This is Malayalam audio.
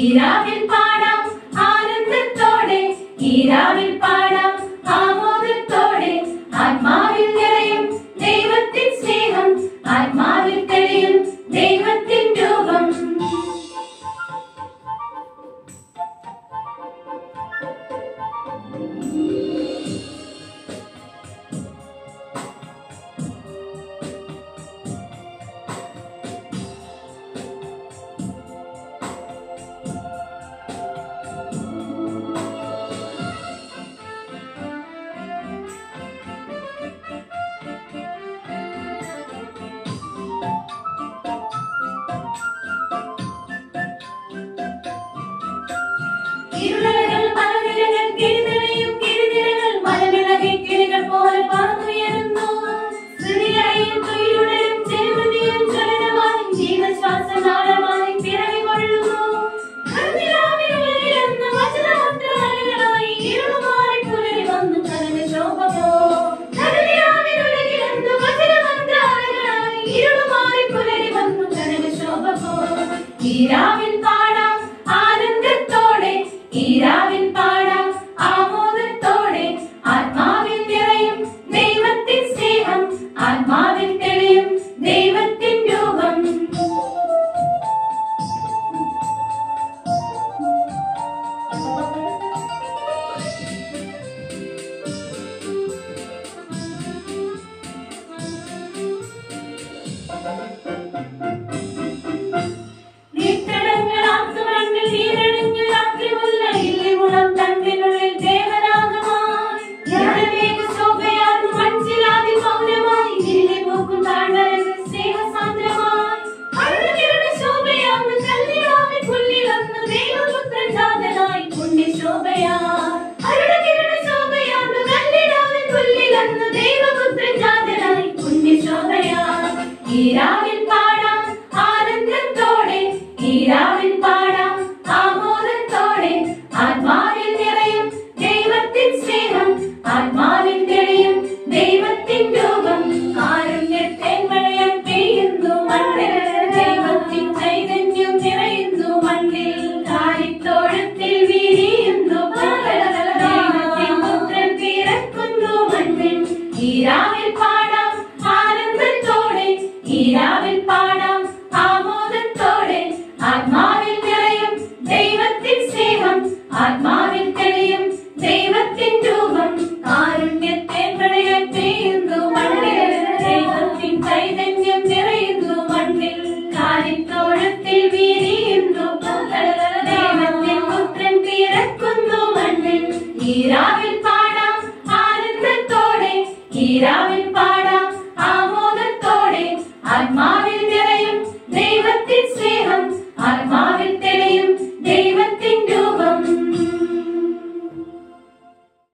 ഈരാവിൽ പാടാം ആനന്ദത്തോടെ ഈരാവിൽ ഈരാവിൽ പാടാം ആനന്ദത്തോടെ ഈരാവിൽ പാടാം ആമോദത്തോടെ. ആത്മാവിൽ നിറയും ദൈവത്തിൻ സ്നേഹം ആത്മാവിൽ നിറയും ദൈവത്തിൻ രൂപം. കാരുണ്യത്തേൻ മഴയം പെയ്യുന്നു മണ്ണിൽ ദൈവത്തിൻ ചൈതന്യം നിറയുന്നു മണ്ണിൽ. കാലിത്തോഴത്തിൽ വീരിയുന്നു ദൈവത്തിൻ പുത്രൻ പിറക്കുന്നു മണ്ണിൽ. ഈരാവിൽ ഈരാവിൽ പാടാം ആമോദത്തോടെ ആത്മാവിൽ നിറയും ദൈവത്തിൻ സ്നേഹം. ആത്മാവിൽ തെളിയും ദൈവത്തിൻ രൂപം. കാരുണ്യത്തെ മഴയാൻ പെയ്യുന്നു മണ്ണിൽ. ദൈവത്തിൻ ചൈതന്യം നിറയുന്നു മണ്ണിൽ. കാലിത്തോഴത്തിൽ വീരിയുന്നു ദൈവത്തിൻ പുത്രൻ പിറക്കുന്നു മണ്ണിൽ. ഈരാവിൽ പാടാം ആനന്ദത്തോടെ. ഈരാവിൽ